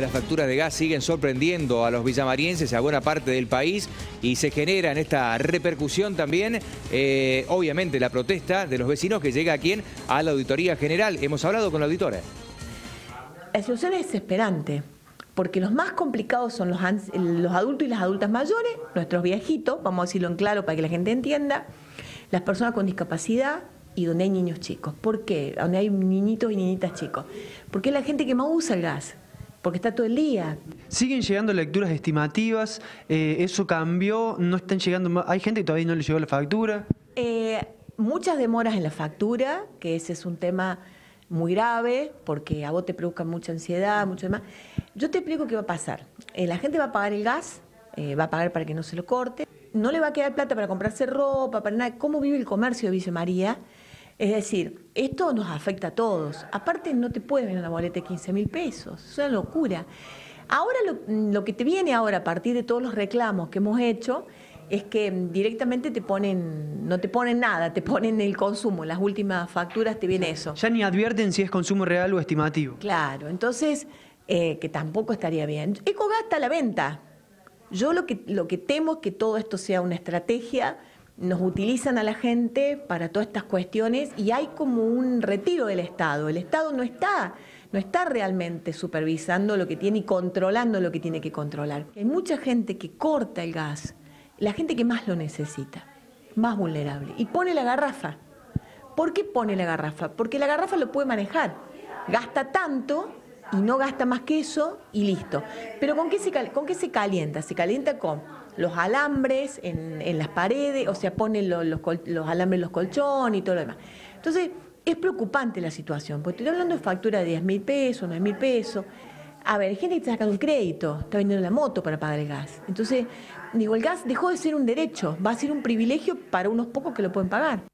Las facturas de gas siguen sorprendiendo a los villamarienses, a buena parte del país, y se genera en esta repercusión también, eh, obviamente, la protesta de los vecinos que llega aquí a la Auditoría General. Hemos hablado con la auditora. La situación es desesperante, porque los más complicados son los, los adultos y las adultas mayores, nuestros viejitos, vamos a decirlo en claro para que la gente entienda, las personas con discapacidad, y donde hay niños chicos. ¿Por qué? Donde hay niñitos y niñitas chicos. Porque es la gente que más usa el gas porque está todo el día. Siguen llegando lecturas estimativas, eh, eso cambió, no están llegando más, hay gente que todavía no le llegó la factura. Eh, muchas demoras en la factura, que ese es un tema muy grave, porque a vos te provoca mucha ansiedad, mucho demás. Yo te explico qué va a pasar. Eh, la gente va a pagar el gas, va a pagar para que no se lo corte, no le va a quedar plata para comprarse ropa, para nada. ¿Cómo vive el comercio de Villa María? Es decir, esto nos afecta a todos. Aparte, no te puede venir una boleta de 15 mil pesos, es una locura. Ahora lo, que te viene ahora a partir de todos los reclamos que hemos hecho es que directamente te ponen, no te ponen nada, te ponen el consumo. Las últimas facturas te viene eso. Ya ni advierten si es consumo real o estimativo. Claro, entonces, eh, que tampoco estaría bien. Ecogasta la venta. Yo lo que, lo que temo es que todo esto sea una estrategia nos utilizan a la gente para todas estas cuestiones y hay como un retiro del Estado. El Estado no está, no está realmente supervisando lo que tiene y controlando lo que tiene que controlar. Hay mucha gente que corta el gas, la gente que más lo necesita, más vulnerable, y pone la garrafa. ¿Por qué pone la garrafa? Porque la garrafa lo puede manejar. Gasta tanto y no gasta más que eso y listo. Pero ¿con qué se, con qué se calienta? Se calienta con los alambres en, las paredes, o sea, ponen los, los, alambres en los colchones y todo lo demás. Entonces, es preocupante la situación, porque estoy hablando de factura de 10 mil pesos, 9 mil pesos. A ver, hay gente que está sacando un crédito, está vendiendo la moto para pagar el gas. Entonces, digo, el gas dejó de ser un derecho, va a ser un privilegio para unos pocos que lo pueden pagar.